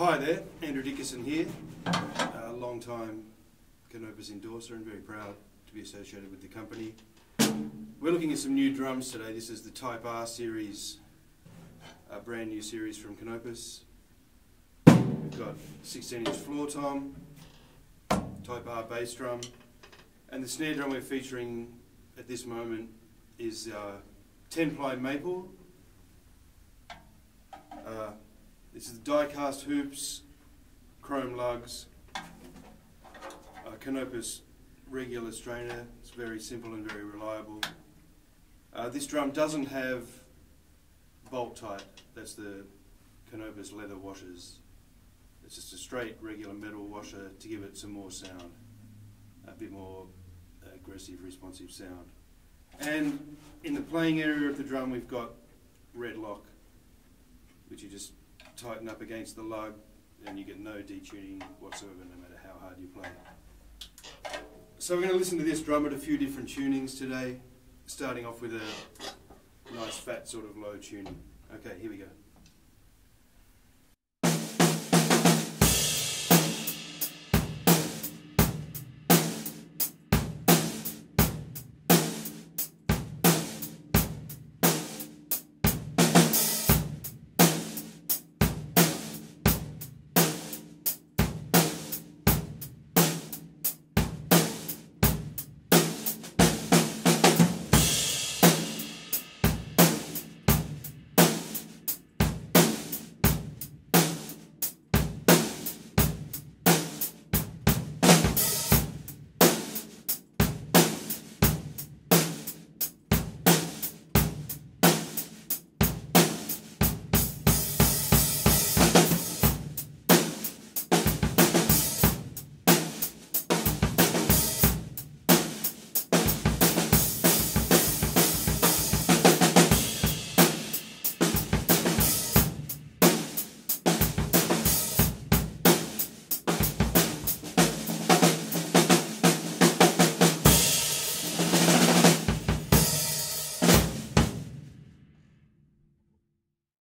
Uh, hi there, Andrew Dickeson here, a long time Canopus endorser and very proud to be associated with the company. We're looking at some new drums today. This is the Type R series, a brand new series from Canopus. We've got 16 inch floor tom, Type R bass drum, and the snare drum we're featuring at this moment is uh, 10 ply maple. Uh, this is die cast hoops, chrome lugs, a Canopus regular strainer. It's very simple and very reliable. Uh, this drum doesn't have Bolt-Tite. That's the Canopus leather washers. It's just a straight regular metal washer to give it some more sound, a bit more aggressive, responsive sound. And in the playing area of the drum, we've got red lock, which you just tighten up against the lug and you get no detuning whatsoever no matter how hard you play. So we're going to listen to this drum at a few different tunings today, starting off with a nice fat sort of low tuning. Okay, here we go.